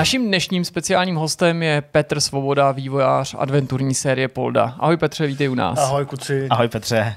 Naším dnešním speciálním hostem je Petr Svoboda, vývojář adventurní série Polda. Ahoj Petře, vítej u nás. Ahoj kuci. Ahoj Petře.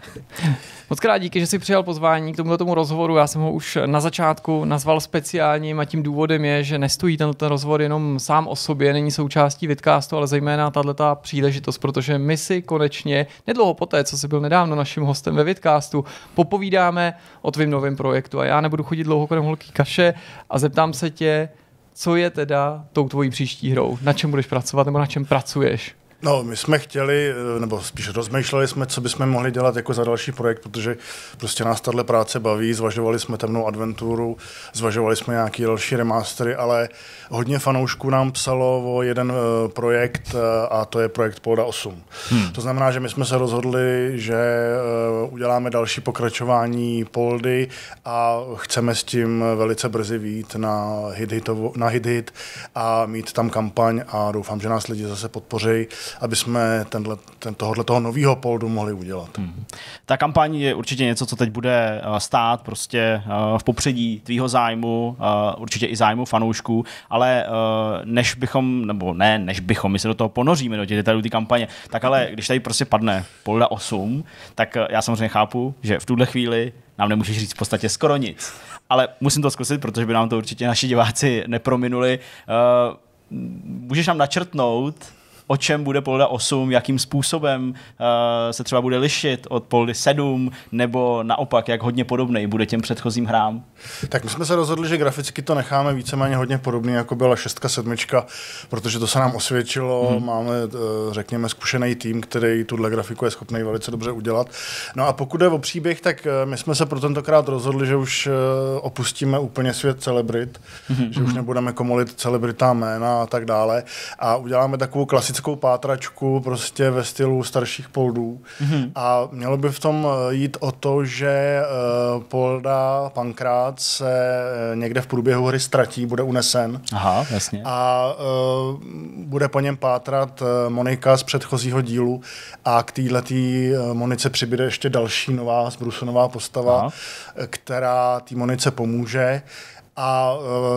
Moc krát díky, že jsi přijal pozvání k tomuto tomu rozhovoru. Já jsem ho už na začátku nazval speciálním a tím důvodem je, že nestojí ten, ten rozhovor jenom sám o sobě, není součástí Vidcastu, ale zejména tato příležitost, protože my si konečně, nedlouho poté, co jsi byl nedávno naším hostem ve Vidcastu, popovídáme o tvém novém projektu a já nebudu chodit dlouho kolem holký kaše a zeptám se tě, co je teda tou tvojí příští hrou? Na čem budeš pracovat nebo na čem pracuješ? No, my jsme chtěli, eh, nebo spíš rozmýšleli jsme, co bychom mohli dělat jako za další projekt, protože prostě nás tahle práce baví, zvažovali jsme temnou adventuru, zvažovali jsme nějaký další remastery, ale hodně fanoušků nám psalo o jeden uh, projekt uh, a to je projekt Polda 8. Hmm. To znamená, že my jsme se rozhodli, že uděláme další pokračování Poldy a chceme s tím velice brzy vít na hit, hitovo, na hit, hit a mít tam kampaň a doufám, že nás lidi zase podpoří aby jsme tenhle, ten, tohohle toho nového poldu mohli udělat. Hmm. Ta kampaň je určitě něco, co teď bude eh, stát prostě eh, v popředí tvýho zájmu, eh, určitě i zájmu fanoušků, ale než bychom, nebo ne, než bychom, my se do toho ponoříme, do těch detailů té kampaně, tak ale když tady prostě padne polda 8, tak já samozřejmě chápu, že v tuhle chvíli nám nemůžeš říct v podstatě skoro nic. Ale musím to zkusit, protože by nám to určitě naši diváci neprominuli. Uh, můžeš nám načrtnout, o čem bude Polda 8, jakým způsobem uh, se třeba bude lišit od Poldy 7, nebo naopak, jak hodně podobný bude těm předchozím hrám? Tak my jsme se rozhodli, že graficky to necháme víceméně hodně podobný, jako byla šestka, sedmička, protože to se nám osvědčilo, hmm. máme, uh, řekněme, zkušený tým, který tuhle grafiku je schopný velice dobře udělat. No a pokud je o příběh, tak uh, my jsme se pro tentokrát rozhodli, že už uh, opustíme úplně svět celebrit, hmm. že už mhm. nebudeme komolit celebritá jména a tak dále a uděláme takovou klasickou klasickou pátračku prostě ve stylu starších poldů mm-hmm. a mělo by v tom eh, jít o to, že uh, polda Pankrát se eh, někde v průběhu hry ztratí, bude unesen Aha, jasně. a uh, bude po něm pátrat Monika z předchozího dílu a k této Monice přibude ještě další nová zbrusunová postava, Aha. která té Monice pomůže a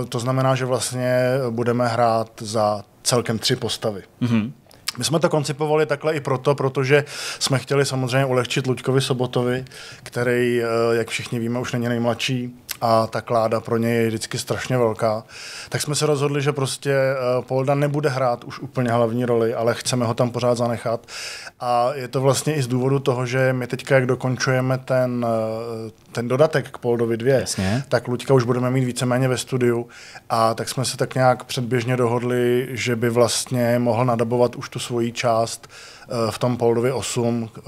to znamená, že vlastně budeme hrát za celkem tři postavy. Mm-hmm. My jsme to koncipovali takhle i proto, protože jsme chtěli samozřejmě ulehčit Luďkovi Sobotovi, který, eh, jak všichni víme, už není nejmladší a ta kláda pro něj je vždycky strašně velká. Tak jsme se rozhodli, že prostě eh, Polda nebude hrát už úplně hlavní roli, ale chceme ho tam pořád zanechat. A je to vlastně i z důvodu toho, že my teďka, jak dokončujeme ten, eh, ten dodatek k Poldovi 2, Jasně. tak Luďka už budeme mít víceméně ve studiu a tak jsme se tak nějak předběžně dohodli, že by vlastně mohl nadabovat už tu svoji část v tom Poldovi 8, eh,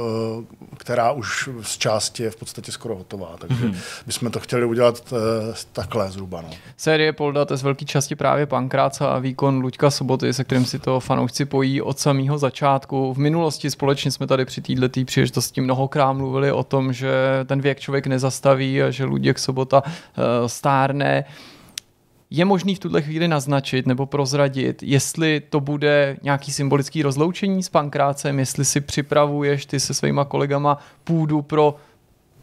která už z části je v podstatě skoro hotová. Takže mm-hmm. bychom to chtěli udělat eh, takhle zhruba. No. Série Polda to je z velké části právě Pankrác a výkon Luďka Soboty, se kterým si to fanoušci pojí od samého začátku. V minulosti společně jsme tady při této příležitosti mnohokrát mluvili o tom, že ten věk člověk nezastaví a že Luděk Sobota stárne. Je možný v tuhle chvíli naznačit nebo prozradit, jestli to bude nějaký symbolický rozloučení s pankrácem, jestli si připravuješ ty se svýma kolegama půdu pro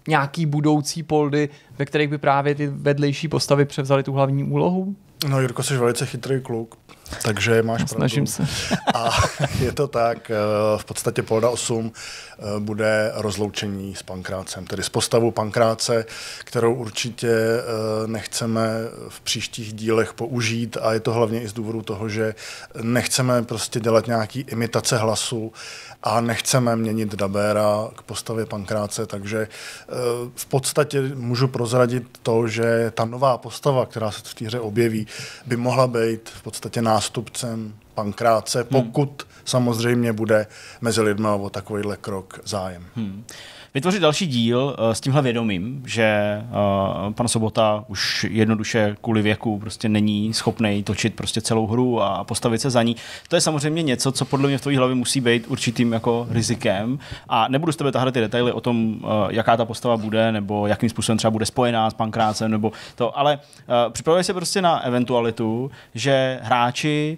nějaký budoucí poldy, ve kterých by právě ty vedlejší postavy převzaly tu hlavní úlohu? No Jirko, jsi velice chytrý kluk, takže máš no, Snažím pravdu. se. A je to tak, eh, v podstatě Polda 8 eh, bude rozloučení s Pankrácem, tedy s postavou Pankráce, kterou určitě eh, nechceme v příštích dílech použít a je to hlavně i z důvodu toho, že nechceme prostě dělat nějaký imitace hlasu a nechceme měnit Dabéra k postavě Pankráce, takže v podstatě můžu prozradit to, že ta nová postava, která se v té hře objeví, by mohla být v podstatě nástupcem Pankráce, hmm. pokud hmm. samozřejmě bude mezi lidmi o takovýhle krok zájem. Hmm vytvořit další díl uh, s tímhle vědomím, že uh, pan Sobota už jednoduše kvůli věku prostě není schopný točit prostě celou hru a postavit se za ní. To je samozřejmě něco, co podle mě v tvojí hlavě musí být určitým jako rizikem. A nebudu s tebe tahle ty detaily o tom, uh, jaká ta postava bude, nebo jakým způsobem třeba bude spojená s pankrácem, nebo to, ale připravuje se prostě na eventualitu, že hráči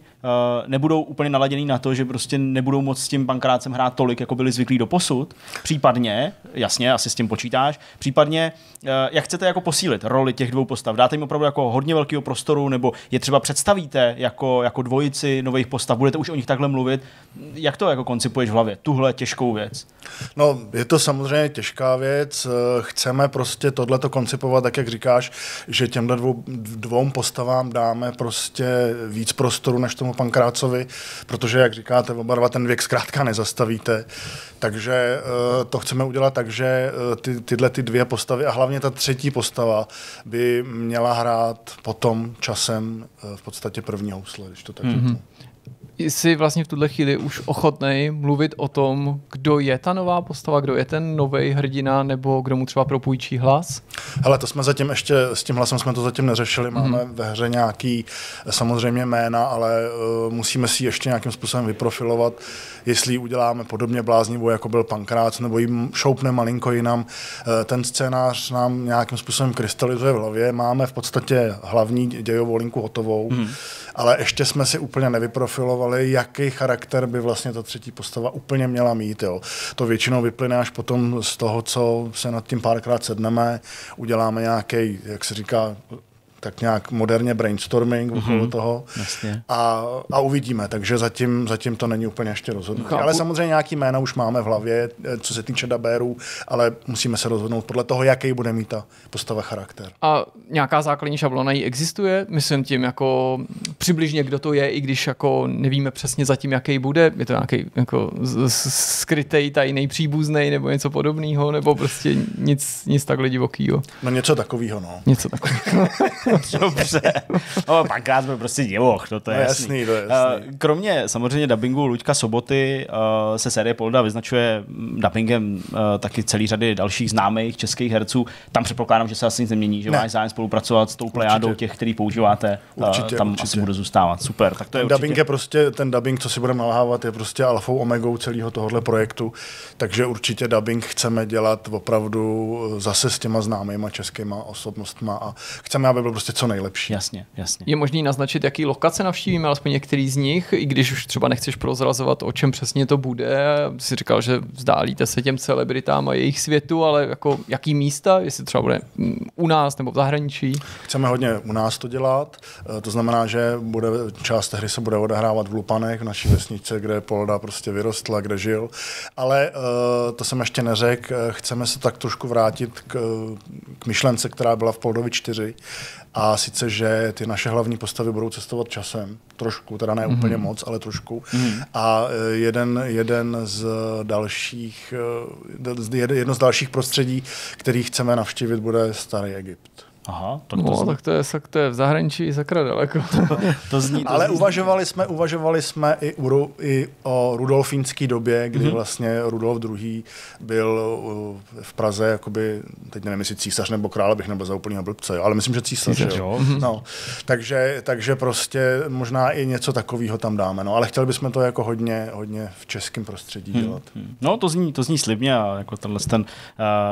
nebudou úplně naladěný na to, že prostě nebudou moc s tím bankrácem hrát tolik, jako byli zvyklí do posud. Případně, jasně, asi s tím počítáš, případně, uh, jak chcete jako posílit roli těch dvou postav? Dáte jim opravdu jako hodně velkého prostoru, nebo je třeba představíte jako, jako dvojici nových postav, budete už o nich takhle mluvit. Jak to jako koncipuješ v hlavě, tuhle těžkou věc? No, je to samozřejmě těžká věc. Eh, chceme prostě tohleto koncipovat, tak jak říkáš, že těmhle dvou, dvou postavám dáme prostě víc prostoru než tomu Pankrácovi, protože, jak říkáte, oba dva ten věk zkrátka nezastavíte. Takže eh, to chceme udělat tak, že eh, ty, tyhle ty dvě postavy a hlavně ta třetí postava by měla hrát potom časem v podstatě první housle, když to tak mm-hmm jsi vlastně v tuhle chvíli už ochotný mluvit o tom, kdo je ta nová postava, kdo je ten nový hrdina, nebo kdo mu třeba propůjčí hlas? Hele, to jsme zatím ještě, s tím hlasem jsme to zatím neřešili, máme mm-hmm. ve hře nějaký samozřejmě jména, ale uh, musíme si ještě nějakým způsobem vyprofilovat, jestli uděláme podobně bláznivou, jako byl Pankrác, nebo jim šoupne malinko jinam. Uh, ten scénář nám nějakým způsobem krystalizuje v hlavě, máme v podstatě hlavní dějovou linku hotovou, mm-hmm ale ještě jsme si úplně nevyprofilovali, jaký charakter by vlastně ta třetí postava úplně měla mít. Jo. To většinou vyplyne až potom z toho, co se nad tím párkrát sedneme, uděláme nějaký, jak se říká, tak nějak moderně brainstorming mm-hmm. okolo toho a, a uvidíme, takže zatím, zatím to není úplně ještě rozhodnuté. Ale samozřejmě nějaký jména už máme v hlavě, eh, co se týče dabérů, ale musíme se rozhodnout podle toho, jaký bude mít ta postava charakter. A nějaká základní šablona jí existuje? Myslím tím jako přibližně, kdo to je, i když jako nevíme přesně zatím, jaký bude. Je to nějaký jako skrytý, tajný, příbuzný nebo něco podobného, nebo prostě nic, nic takhle divokýho. No něco takového, no. Něco takového. Dobře. No, pánkrát byl prostě divoch, no to je no, jasný. jasný. To je jasný. Uh, kromě samozřejmě dubbingu Luďka Soboty uh, se série Polda vyznačuje mm, dubbingem uh, taky celý řady dalších známých českých herců. Tam předpokládám, že se asi nic nemění, že ne. máš zájem spolupracovat s tou plejádou těch, který používáte. Určitě, tam určitě. asi bude zůstávat. Super. Tak to je ten určitě... dubbing je prostě, ten dubbing, co si budeme nalhávat, je prostě alfou omegou celého tohohle projektu. Takže určitě dubbing chceme dělat opravdu zase s těma známýma českýma osobnostma a chceme, aby byl prostě co nejlepší. Jasně, jasně. Je možný naznačit, jaký lokace navštívíme, alespoň některý z nich, i když už třeba nechceš prozrazovat, o čem přesně to bude. Jsi říkal, že vzdálíte se těm celebritám a jejich světu, ale jako jaký místa, jestli třeba bude u nás nebo v zahraničí? Chceme hodně u nás to dělat, eh, to znamená, že bude, část hry se bude odehrávat v Lupanech, v naší vesnice, kde Polda prostě vyrostla, kde žil, ale eh, to jsem ještě neřekl, eh, chceme se tak trošku vrátit k, k myšlence, která byla v Poldovi 4, a sice, že ty naše hlavní postavy budou cestovat časem, trošku, teda ne mm-hmm. úplně moc, ale trošku. Mm-hmm. A e, jeden, jeden z dalších, e, jedno z dalších prostředí, který chceme navštívit, bude Starý Egypt. Aha, tak to, no, zní... tak to je, to je v zahraničí sakra daleko. to zní, to Ale zní... uvažovali jsme, uvažovali jsme i, u, i o rudolfínské době, kdy mm-hmm. vlastně Rudolf II. byl v Praze, jakoby, teď nevím, jestli císař nebo král, bych nebyl za úplný blbce, ale myslím, že císař. císař jo. Mm-hmm. No, takže, takže prostě možná i něco takového tam dáme. No, ale chtěli bychom to jako hodně, hodně v českém prostředí mm-hmm. dělat. No, to zní, to zní slibně a jako tenhle ten, uh,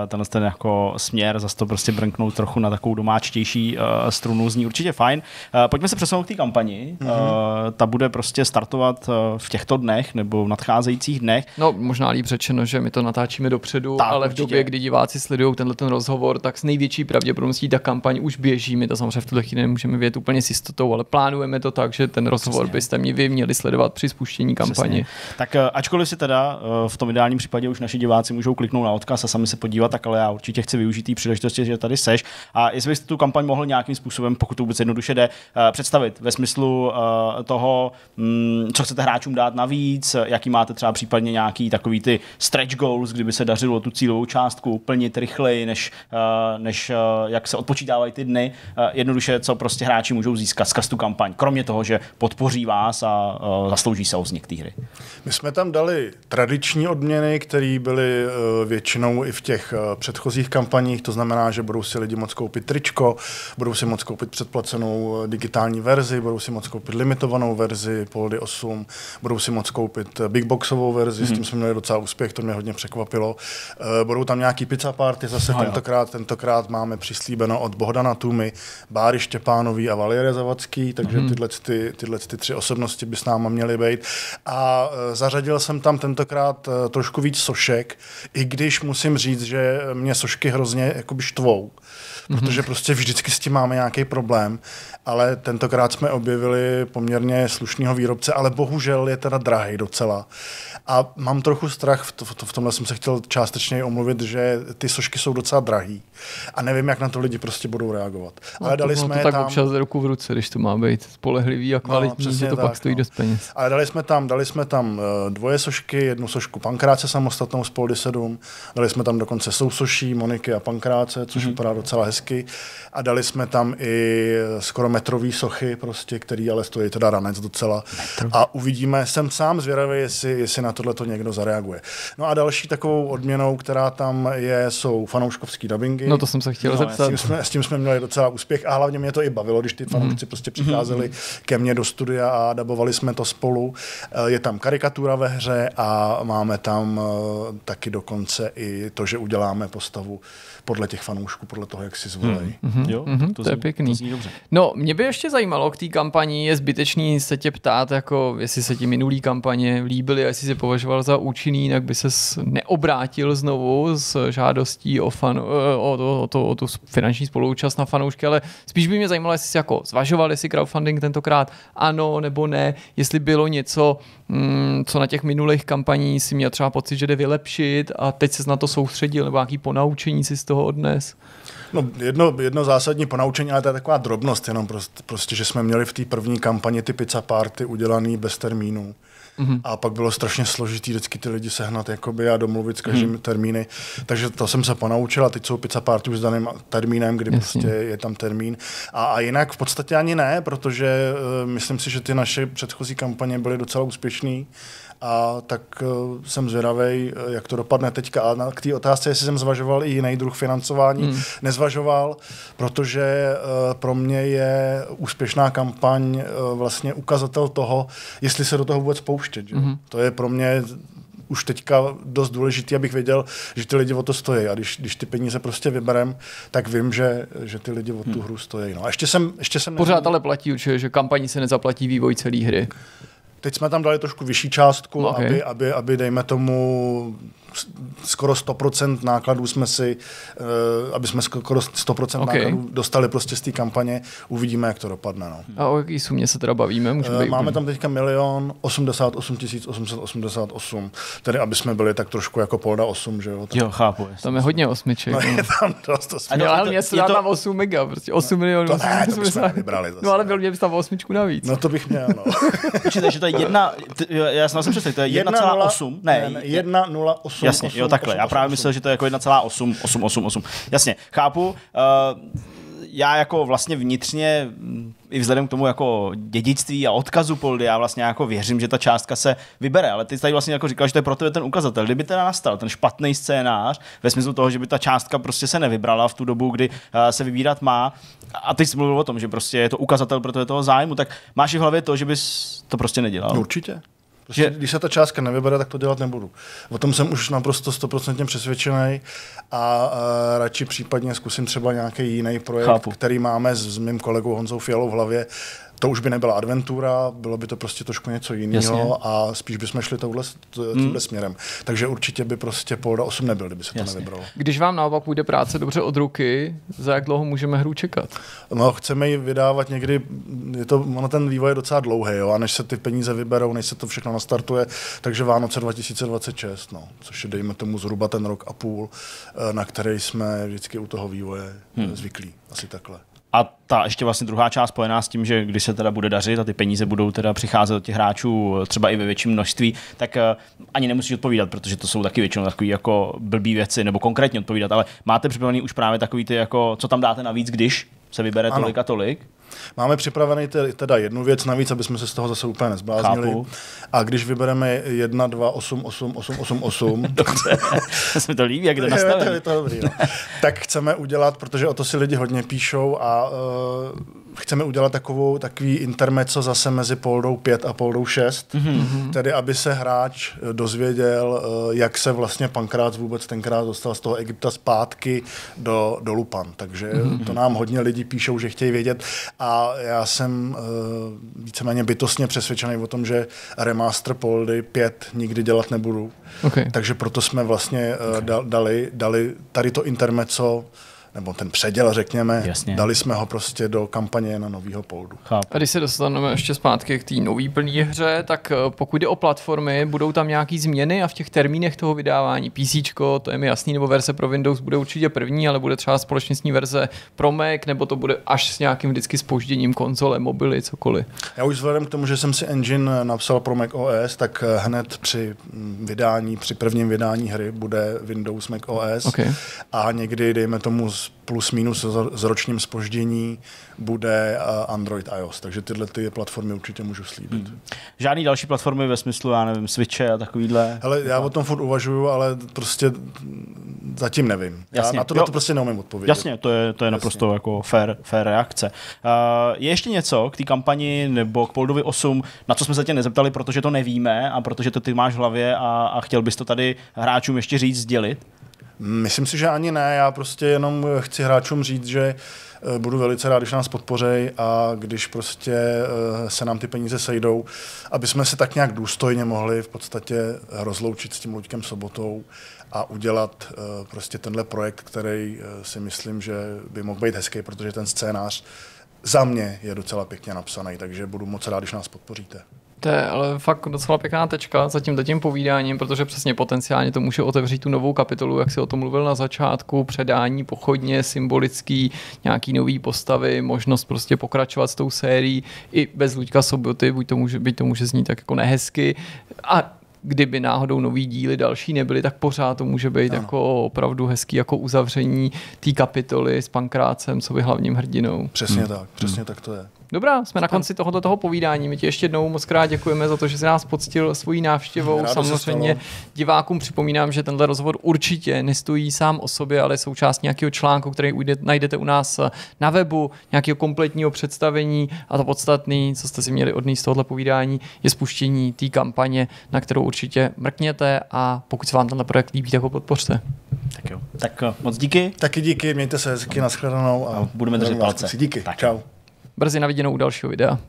tenhle ten jako směr, zase to prostě brnknout trochu na takovou domáčtější uh, strunu, zní určitě fajn. Uh, pojďme se přesunout k té kampani. Mm-hmm. Uh, ta bude prostě startovat uh, v těchto dnech nebo v nadcházejících dnech. No, možná líp řečeno, že my to natáčíme dopředu, tak, ale určitě. v době, kdy diváci sledují tenhle ten rozhovor, tak s největší pravděpodobností ta kampaň už běží. My to samozřejmě v tuhle chvíli nemůžeme vědět úplně s jistotou, ale plánujeme to tak, že ten rozhovor Přesně. byste mě vy měli sledovat při spuštění kampaně. Tak ačkoliv si teda v tom ideálním případě už naši diváci můžou kliknout na odkaz a sami se podívat, tak ale já určitě chci využít té příležitosti, že tady seš. A jestli byste tu kampaň mohl nějakým způsobem, pokud to vůbec jednoduše jde, eh, představit ve smyslu eh, toho, mm, co chcete hráčům dát navíc, jaký máte třeba případně nějaký takový ty stretch goals, kdyby se dařilo tu cílovou částku plnit rychleji, než, eh, než jak se odpočítávají ty dny. Jednoduše, co prostě hráči můžou získat skrz tu kampaň, kromě toho, že podpoří vás a zaslouží se o vznik té hry. My jsme tam dali tradiční odměny, které byly většinou i v těch předchozích kampaních, to znamená, že budou si lidi moc koupit tričko, budou si moct koupit předplacenou eh, digitální verzi, budou si moct koupit limitovanou verzi Poldy 8, budou si moct koupit eh, big boxovou verzi, mm-hmm. s tím jsme měli docela úspěch, to mě hodně překvapilo. Budou tam nějaký pizza party, zase no, tentokrát, tentokrát máme přislíbeno od Bohdana Tumy, Báry Štěpánový a Valerie Zavacký, takže mm-hmm. tyhle, ty, tyhle ty tři osobnosti by s náma měly být. A zařadil jsem tam tentokrát trošku víc sošek, i když musím říct, že mě sošky hrozně jakoby štvou, mm-hmm. protože prostě vždycky s tím máme nějaký problém, ale tentokrát jsme objevili poměrně slušného výrobce, ale bohužel je teda drahý docela. A mám trochu strach, v, to, v tomhle jsem se chtěl částečně omluvit, že ty sošky jsou docela drahý. A nevím, jak na to lidi prostě budou reagovat. No, Ale dali to, jsme to tak tam... občas ruku v ruce, když to má být spolehlivý a kvalitní, no, že to tak, pak stojí no. dost peněz. Ale dali jsme tam, dali jsme tam uh, dvoje sošky, jednu sošku pankráce samostatnou z Poldy 7, dali jsme tam dokonce sousoší, Moniky a pankráce, což mm-hmm. vypadá docela hezky. A dali jsme tam i skoro metrový sochy, prostě, který ale stojí teda ranec docela. Metro. A uvidíme, jsem sám zvědavý, jestli, jestli na tohle to někdo zareaguje. No a další takovou odměnou, která tam je, jsou fanouškovský dubbingy. No to jsem se chtěl no, zeptat. S tím, jsme, s tím jsme měli docela úspěch a hlavně mě to i bavilo, když ty fanoušci mm. prostě přicházeli mm. ke mně do studia a dabovali jsme to spolu. Eh, je tam karikatura ve hře a máme tam eh, taky dokonce i to, že uděláme postavu podle těch fanoušků, podle toho, jak si zvolí. Mm-hmm. Jo, mm-hmm, to, to je pěkný. To zní dobře. No, mě by ještě zajímalo k té kampani, je zbytečný se tě ptát, jako jestli se ti minulý kampaně líbily a jestli si považoval za účinný, jinak by se neobrátil znovu s žádostí o, fan, eh, o, o, o, to, o tu finanční spoluúčast na fanoušky, ale spíš by mě zajímalo, jestli si jako zvažoval, jestli crowdfunding tentokrát ano nebo ne, jestli bylo něco, mm, co na těch minulých kampaních si měl třeba pocit, že jde vylepšit a teď se na to soustředil, nebo nějaký ponaučení si z toho odnes? No, jedno, jedno zásadní ponaučení, ale to je taková drobnost, jenom prostě, prostě že jsme měli v té první kampani ty pizza party udělaný bez termínu. Mm-hmm. A pak bylo strašně složitý vždycky ty lidi sehnat jakoby, a domluvit s každým mm-hmm. termíny. Takže to jsem se ponaučil a teď jsou pizza party už s daným termínem, kdy Jasně. prostě je tam termín. A, a jinak v podstatě ani ne, protože uh, myslím si, že ty naše předchozí kampaně byly docela úspěšné a tak uh, jsem zvědavý, uh, jak to dopadne teďka. A na, k té otázce, jestli jsem zvažoval i jiný druh financování, hmm. nezvažoval, protože uh, pro mě je úspěšná kampaň vlastně ukazatel toho, jestli se do toho vůbec pouštět. Hmm. To je pro mě už teďka dost důležitý, abych věděl, že ty lidi o to stojí. A když, když ty peníze prostě vyberem, tak vím, že, že ty lidi o tu hmm. hru stojí. No a ještě jsem, ještě jsem Pořád nevím... ale platí určitě, že kampaní se nezaplatí vývoj celé hry. Teď jsme tam dali trošku vyšší částku, okay. aby, aby, aby, dejme tomu, skoro 100% nákladů jsme si, uh, aby jsme skoro 100% okay. nákladů dostali prostě z té kampaně. Uvidíme, jak to dopadne. No. A o jaký sumě se teda bavíme? uh, máme tam teďka milion 88 888, tedy aby jsme byli tak trošku jako polda 8, že jo? Tak... Jo, chápu. Tam je hodně osmiček. No, je tam dost osmiček. Ale mě se tam 8 mega, prostě 8 milionů. To, ne, to bychom vybrali zase. No ale byl mě bys tam osmičku navíc. No to bych měl, no. Počkejte, že to je jedna, já jsem si to je 1,8? Ne, 1,08 Jasně, 8, jo, takhle. 8, já právě 8, myslel, že to je jako 1,8, 8, 8, 8. Jasně, chápu. Uh, já jako vlastně vnitřně i vzhledem k tomu jako dědictví a odkazu Poldy, já vlastně jako věřím, že ta částka se vybere, ale ty tady vlastně jako říkal, že to je pro tebe ten ukazatel. Kdyby teda nastal ten špatný scénář, ve smyslu toho, že by ta částka prostě se nevybrala v tu dobu, kdy eh, se vybírat má, a ty jsi mluvil o tom, že prostě je to ukazatel pro tebe toho zájmu, tak máš v hlavě to, že bys to prostě nedělal. Určitě. Prostě, že... Když se ta částka nevybere, tak to dělat nebudu. O tom jsem už naprosto stoprocentně přesvědčený a, a radši případně zkusím třeba nějaký jiný projekt, Chápu. který máme s, s mým kolegou Honzou Fialou v hlavě, to už by nebyla adventura, bylo by to prostě trošku něco jiného a spíš bychom šli touhle, tímhle hmm. směrem. Takže určitě by prostě Polda 8 nebyl, kdyby se Jasně. to nevybralo. Když vám naopak půjde práce dobře od ruky, za jak dlouho můžeme hru čekat? No, chceme ji vydávat někdy, je to, ono ten vývoj je docela dlouhý, jo, a než se ty peníze vyberou, než se to všechno nastartuje, takže Vánoce 2026, no, což je dejme tomu zhruba ten rok a půl, eh, na který jsme vždycky u toho vývoje hmm. zvyklí, asi takhle. A ta ještě vlastně druhá část spojená s tím, že když se teda bude dařit a ty peníze budou teda přicházet od těch hráčů třeba i ve větším množství, tak uh, ani nemusíš odpovídat, protože to jsou taky většinou takové jako blbý věci, nebo konkrétně odpovídat, ale máte připravený už právě takový ty, jako, co tam dáte navíc, když se vybere ano. tolik a tolik? Máme připravený teda jednu věc navíc, aby jsme se z toho zase úplně nezbláznili. Chápu. A když vybereme 1, 2, 8, 8, 8, 8, 8. Dobře, se mi to líbí, jak to. Je to, je to dobrý, no. tak chceme udělat, protože o to si lidi hodně píšou a uh, chceme udělat takovou, takový intermeco zase mezi poldou 5 a poldou 6, mm-hmm. tedy aby se hráč eh, dozvěděl, eh, jak se vlastně Pankrác vůbec tenkrát dostal z toho Egypta zpátky do, do Lupan. Takže mm-hmm. to nám hodně lidí píšou, že chtějí vědět a já jsem uh, víceméně bytostně přesvědčený o tom, že remaster poldy 5 nikdy dělat nebudu. Okay. Takže proto jsme vlastně uh, okay. dali, dali tady to intermeco nebo ten předěl, řekněme, Jasně. dali jsme ho prostě do kampaně na novýho poldu. Chápu. A když se dostaneme ještě zpátky k té nový plný hře, tak eh, pokud jde o platformy, budou tam nějaký změny a v těch termínech toho vydávání PC, to je mi jasný, nebo verze pro Windows bude určitě první, ale bude třeba společnostní verze pro Mac, nebo to bude až s nějakým vždycky spožděním konzole, mobily, cokoliv. Já už vzhledem k tomu, že jsem si engine napsal pro Mac OS, tak eh, hned při mm, vydání, při prvním vydání hry bude Windows Mac OS okay. a někdy, dejme tomu, plus minus s ročním spoždění bude Android iOS, takže tyhle ty platformy určitě můžu slíbit. Hmm. Žádný další platformy ve smyslu, já nevím, Switche a takovýhle? Hele, já o tom furt uvažuju, ale prostě zatím nevím. Jasně. Já na tohle to prostě neumím odpovědět. Jasně, to je, to je naprosto jako fair, fair reakce. Uh, je ještě něco k té kampani nebo k Poldovi 8, na co jsme se tě nezeptali, protože to nevíme a protože to ty máš v hlavě a, a chtěl bys to tady hráčům ještě říct, sdělit? Myslím si, že ani ne. Já prostě jenom chci hráčům říct, že eh, budu velice rád, když nás podpořej a když prostě eh, se nám ty peníze sejdou, aby jsme se tak nějak důstojně mohli v podstatě rozloučit s tím Luďkem Sobotou a udělat eh, prostě tenhle projekt, který si myslím, že by mohl být hezký, protože ten scénář za mě je docela pěkně napsaný, takže budu moc rád, když nás podpoříte. To je ale fakt docela pěkná tečka za tím tím povídáním, protože přesně potenciálně to může otevřít tu novou kapitolu, jak si o tom mluvil na začátku, předání pochodně, symbolický, nějaký nový postavy, možnost prostě pokračovat s tou sérií i bez Luďka Soboty, buď to může, být to může znít tak jako nehezky. A kdyby náhodou nový díly další nebyly, tak pořád to může být ano. jako opravdu hezký jako uzavření té kapitoly s Pankrácem, co by hlavním hrdinou. Přesně hmm. tak, přesně hmm. tak to je. Dobrá, jsme na konci tohoto toho povídání. My ti ještě jednou moc krát děkujeme za to, že jsi nás poctil svojí návštěvou. Rádo Samozřejmě divákům připomínám, že tenhle rozhovor určitě nestojí sám o sobě, ale součást nějakého článku, který ujde, najdete u nás na webu, nějakého kompletního představení a to podstatné, co jste si měli odníst z tohohle povídání, je spuštění té kampaně, na kterou určitě mrkněte a pokud se vám tenhle projekt líbí, tak ho podpořte. Tak jo. Tak eh, moc díky. Taky díky, mějte se hezky, nashledanou a, a budeme držet palce. Díky, tak. čau. Brzy na viděnou u dalšího videa.